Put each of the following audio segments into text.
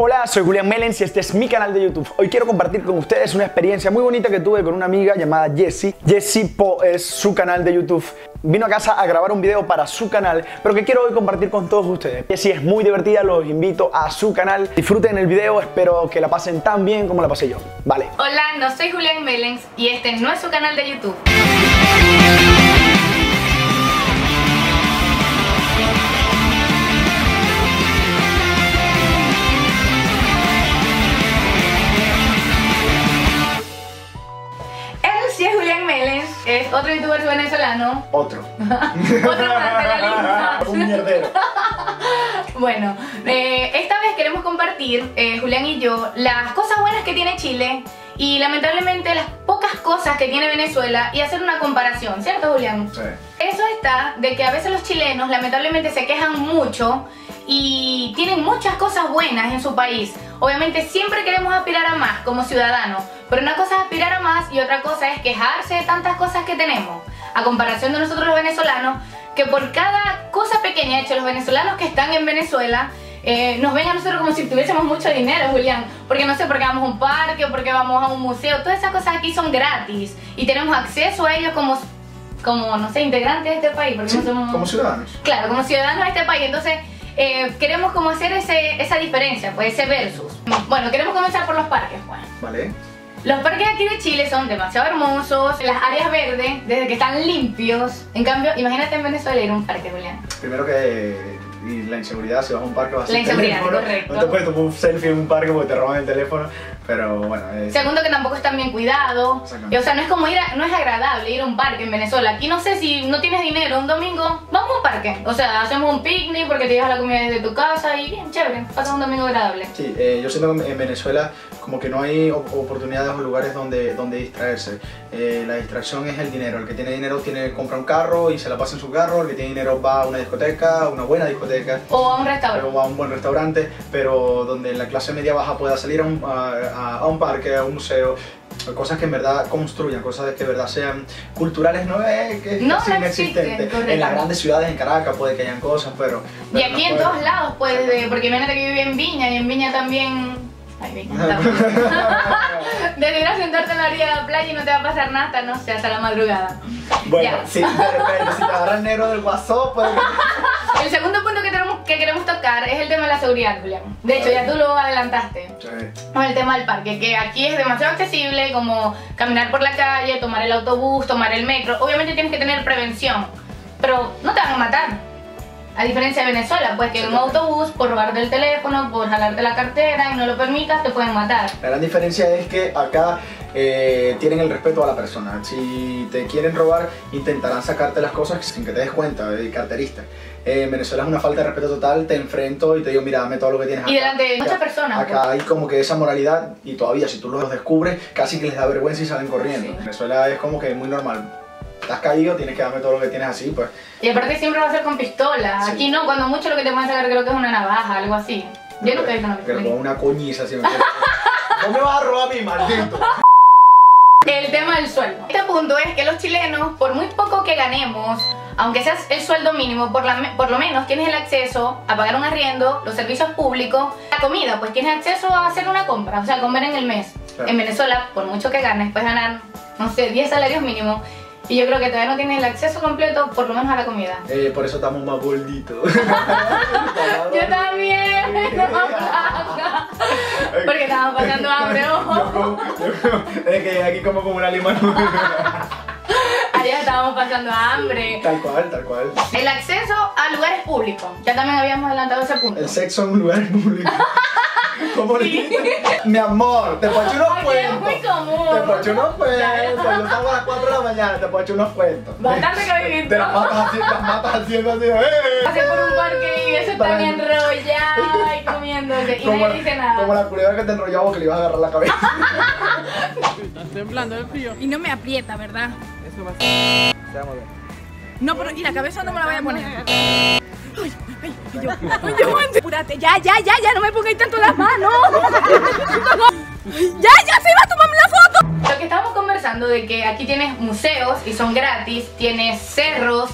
Hola, soy Julián Melens y este es mi canal de YouTube. Hoy quiero compartir con ustedes una experiencia muy bonita que tuve con una amiga llamada Jessie. Jessie Po es su canal de YouTube. Vino a casa a grabar un video para su canal, pero que quiero hoy compartir con todos ustedes. Jessie es muy divertida, los invito a su canal. Disfruten el video, espero que la pasen tan bien como la pasé yo. Vale. Hola, no soy Julián Melens y este no es su canal de YouTube. Otro youtuber venezolano. Otro. Otro más de la lista. un mierdero. Bueno, eh, esta vez queremos compartir, eh, Julián y yo, las cosas buenas que tiene Chile y lamentablemente las pocas cosas que tiene Venezuela y hacer una comparación, ¿cierto Julián? Sí. Eso está de que a veces los chilenos lamentablemente se quejan mucho y tienen muchas cosas buenas en su país. Obviamente siempre queremos aspirar a más como ciudadanos, pero una cosa es aspirar a más y otra cosa es quejarse de tantas cosas que tenemos. A comparación de nosotros los venezolanos, que por cada cosa pequeña hecha los venezolanos que están en Venezuela, eh, nos ven a nosotros como si tuviésemos mucho dinero, Julián. Porque no sé, porque vamos a un parque o porque vamos a un museo. Todas esas cosas aquí son gratis y tenemos acceso a ellos como, como no sé, integrantes de este país. Porque Sí, no somos... como ciudadanos. Claro, como ciudadanos de este país. Entonces, eh, queremos como hacer ese, esa diferencia, pues ese versus. Bueno, queremos comenzar por los parques, pues. Vale. Los parques aquí de Chile son demasiado hermosos, las áreas verdes, desde que están limpios. En cambio, imagínate en Venezuela ir a un parque, Julián. Primero que y la inseguridad, si vas a un parque vas La sin inseguridad, teléfono. correcto. No te puedes tomar un selfie en un parque porque te roban el teléfono. Pero bueno, es- Segundo, que tampoco están bien cuidados. Y, O sea, no es como ir a- no es agradable ir a un parque en Venezuela. Aquí no sé si no tienes dinero, un domingo, vamos a un parque. O sea, hacemos un picnic porque te llevas la comida desde tu casa y bien, chévere, pasas un domingo agradable. Sí, eh, yo siento que en Venezuela como que no hay op- oportunidades o lugares donde, donde distraerse. Eh, la distracción es el dinero. El que tiene dinero tiene compra un carro y se la pasa en su carro. El que tiene dinero va a una discoteca, una buena discoteca. O a un restaurante. o a un buen restaurante, pero donde la clase media baja pueda salir a un, a, un parque, a un museo, cosas que en verdad construyan, cosas que en verdad sean culturales, no es que No, no inexistente. En las grandes ciudades, en Caracas, puede que hayan cosas, pero... Y pero aquí no en puede- todos lados puedes, de- porque imagínate que yo viví en Viña y en Viña también... Ay, ir a sentarte en la orilla de la playa y no te va a pasar nada hasta, no sé, hasta la madrugada. Bueno, Ya. si de repente, si te agarra el negro del WhatsApp, que- El segundo punto que, tenemos, que queremos tocar es el tema de la seguridad, Julián. De hecho, ya tú lo adelantaste. Con el tema del parque, que aquí es demasiado accesible, como caminar por la calle, tomar el autobús, tomar el metro. Obviamente tienes que tener prevención, pero no te van a matar. A diferencia de Venezuela, pues que en un autobús, por robarte el teléfono, por jalarte la cartera y no lo permitas, te pueden matar. La gran diferencia es que acá eh, tienen el respeto a la persona. Si te quieren robar, intentarán sacarte las cosas sin que te des cuenta, de carterista. Eh, en Venezuela es una falta de respeto total, te enfrento y te digo, mira, dame todo lo que tienes acá. Y delante de muchas Acá- personas, pues. Acá hay como que esa moralidad y todavía si tú los descubres, casi que les da vergüenza y salen corriendo. Sí. En Venezuela es como que muy normal. Estás caído, tienes que darme todo lo que tienes así, pues. Y aparte siempre va a ser con pistola. Sí. Aquí no, cuando mucho lo que te pueden sacar creo que es una navaja, algo así. Yo nunca he visto una Pero con una coñiza siempre. no me vas a robar a mí, maldito. El tema del sueldo. Este punto es que los chilenos, por muy poco que ganemos, aunque sea el sueldo mínimo, por, la me- por lo menos tienes el acceso a pagar un arriendo, los servicios públicos, la comida, pues tienes acceso a hacer una compra, o sea, comer en el mes. Claro. En Venezuela, por mucho que ganes, puedes ganar, no sé, 10 salarios mínimos. Y yo creo que todavía no tienes el acceso completo, por lo menos a la comida. Eh, por eso estamos más gorditos. Yo también, no, blanca. Porque estamos pasando hambre, ojo. como- yo como- es que aquí como como una lima. Allá estábamos pasando hambre. tal cual, tal cual. El acceso a lugares públicos. Ya también habíamos adelantado ese punto. El sexo en un lugar público. ¿Cómo le dices? Mi amor, te puedo echar unos Aquí es cuentos. muy común. Te puedo echar unos cuentos. Yo salgo a las 4 de la mañana, te puedo echar unos cuentos. Bastante que. Te las matas haciendo, las matas haciendo así. ¡eh! Pasé por un parque y eso están Para- enrollados y comiéndose. Y Como, nadie dice nada. como la culebra que te enrollaba que le ibas a agarrar la cabeza. Estás temblando el frío. Y no me aprieta, ¿verdad? Eso va a ser. A ver. No, pero ¿y la cabeza no me la voy a poner? Ay, ay, ay, yo, ay, yo, ya, ya, ya, ya, no me pongáis tanto las manos. Ya, ya, se va a tomarme la foto. Lo que estábamos conversando de que aquí tienes museos y son gratis, tienes cerros,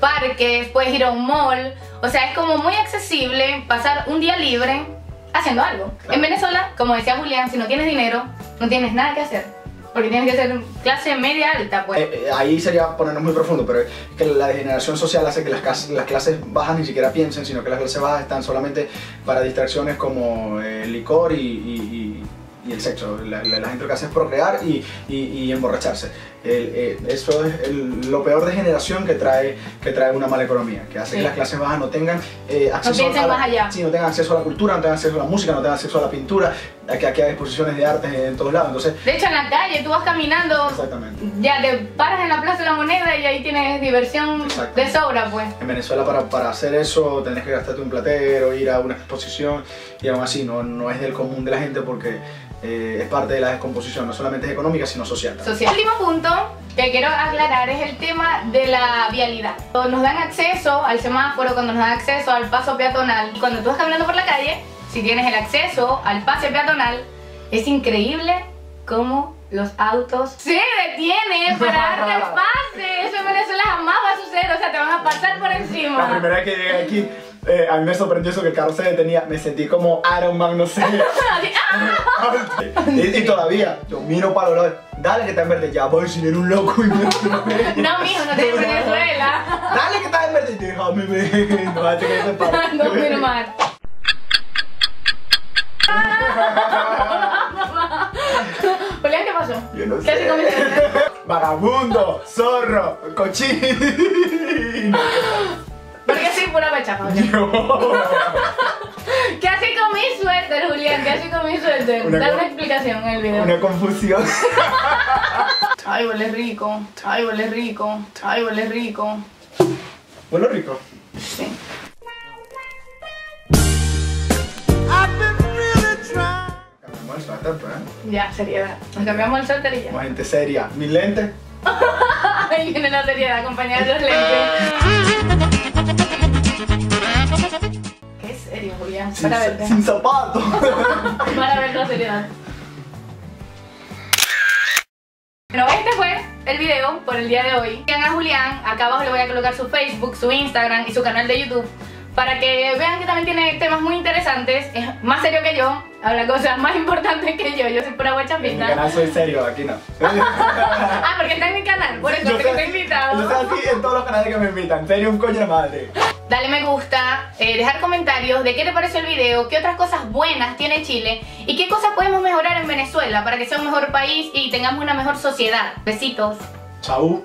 parques, puedes ir a un mall. O sea, es como muy accesible pasar un día libre haciendo algo. En Venezuela, como decía Julián, si no tienes dinero, no tienes nada que hacer. Porque tienes que ser clase media alta, pues. Eh, eh, ahí sería ponernos muy profundo, pero es que la degeneración social hace que las, clases- las clases bajas ni siquiera piensen, sino que las clases bajas están solamente para distracciones como eh, licor y, y- el sexo. La, la- la gente lo que hace es procrear y emborracharse. El- eh, eso es el- lo peor de generación que trae, que trae una mala economía, que hace Sí. que las clases bajas no tengan eh, acceso piensen a la, más allá. sí, no tengan acceso a la cultura, no tengan acceso a la música, no tengan acceso a la pintura, aquí, aquí hay exposiciones de arte en todos lados. Entonces, De hecho, en la calle tú vas caminando, exactamente. ya te paras en la Plaza de la Moneda y ahí tienes diversión de sobra, pues. En Venezuela para, para hacer eso tenés que gastarte un platero, ir a una exposición y aún así no, no es del común de la gente porque eh, es parte de la descomposición, no solamente es económica sino social. social. El último punto que quiero aclarar es el tema de la vialidad. Cuando nos dan acceso al semáforo, cuando nos dan acceso al paso peatonal, y cuando tú vas caminando por la calle, si tienes el acceso al pase peatonal, es increíble cómo los autos se detienen para darte el pase. Eso en Venezuela jamás va a suceder, o sea, te van a pasar por encima. La primera vez que llegué aquí, eh, a mí me sorprendió eso que el carro se detenía, me sentí como Iron Man, no sé. Y, y todavía, yo miro para los lados, dale que está en verde, ya voy sin un loco y me No, mijo, no te en Venezuela. Dale que está en verde, déjame ver, no vaya a que se pare. No. Julián, ¿qué pasó? Yo no ¿Qué sé. comiste? Vagabundo, zorro, cochino. Porque así pura. ¿Qué mi suéter, Julián? ¿Qué así con mi suéter? Una Dale co- una explicación en el video. Una confusión. Ay, huele rico. Ay, huele rico. Ay, huele rico. Bueno, rico. Sí. Cambiamos el suéter, pues. ¿eh? Ya, seriedad. Nos cambiamos el suéter y ya. Como gente seria. Mis lentes. Ahí viene la seriedad, acompañada de los lentes. Sin, Para sin zapatos. Para ver la seriedad. Bueno, este fue el video por el día de hoy. Sigan a Julián, acá abajo le voy a colocar su Facebook, su Instagram y su canal de YouTube para que vean que también tiene temas muy interesantes. Es más serio que yo, habla cosas más importantes que yo. Yo soy pura en mi guachapita. canal soy serio, aquí no. Ah, porque está en mi canal, por eso Yo te está así- invitado. Yo soy así en todos los canales que me invitan. Serio, un coño de madre. Dale me gusta, eh, dejar comentarios de qué te pareció el video, qué otras cosas buenas tiene Chile y qué cosas podemos mejorar en Venezuela para que sea un mejor país y tengamos una mejor sociedad. Besitos. Chau.